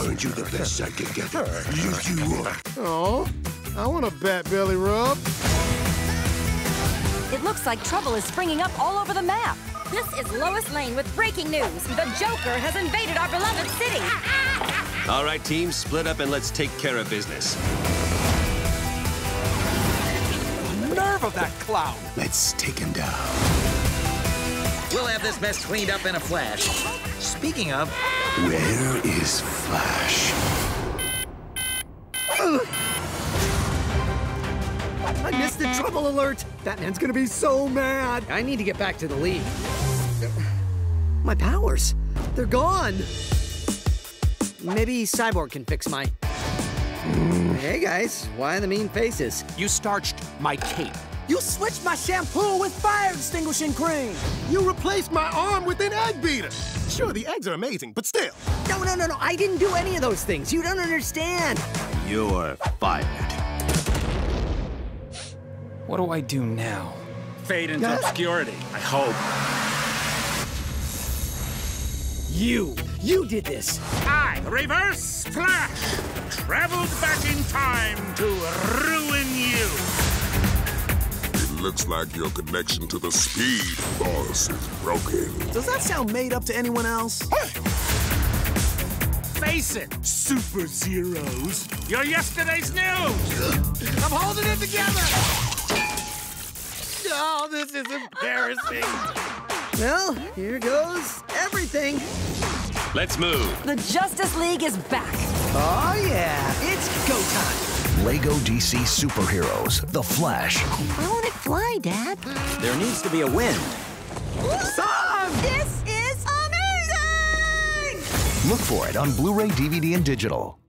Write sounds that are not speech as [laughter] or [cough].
Aren't you the best sidekick ever? Yes, you are. Oh, I want a bat belly rub. It looks like trouble is springing up all over the map. This is Lois Lane with breaking news. The Joker has invaded our beloved city. [laughs] All right, team, split up and let's take care of business. Nerve of that clown! Let's take him down. We'll have this mess cleaned up in a flash. Speaking of, Where is Flash? I missed the trouble alert. Batman's gonna be so mad. I need to get back to the league. My powers, they're gone. Maybe Cyborg can fix my. Mm. Hey guys, why the mean faces? You starched my cape. You switched my shampoo with fire extinguishing cream. You replaced my arm with an egg beater. Sure, the eggs are amazing, but still. No, no, no, no. I didn't do any of those things. You don't understand. You're fired. What do I do now? Fade into obscurity, I hope. You, you did this. I, Reverse Flash, traveled back in time to looks like your connection to the Speed Force is broken. Does that sound made up to anyone else? Face it, Super Zeros. You're yesterday's news. I'm holding it together. Oh, this is embarrassing. Well, here goes everything. Let's move. The Justice League is back. Oh yeah, it's go time. Lego DC Superheroes The Flash. I want to fly, Dad. There needs to be a wind. This is amazing! Look for it on Blu ray, DVD, and digital.